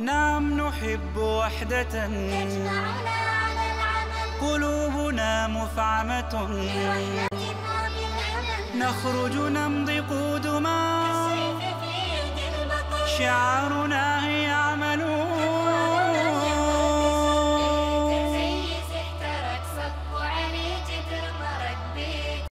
نعم نحب وحدة. تجمعنا على العمل. قلوبنا مفعمة. نخرج نمضي قدما. شعارنا